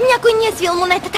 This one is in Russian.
Някой ни е свил монетата.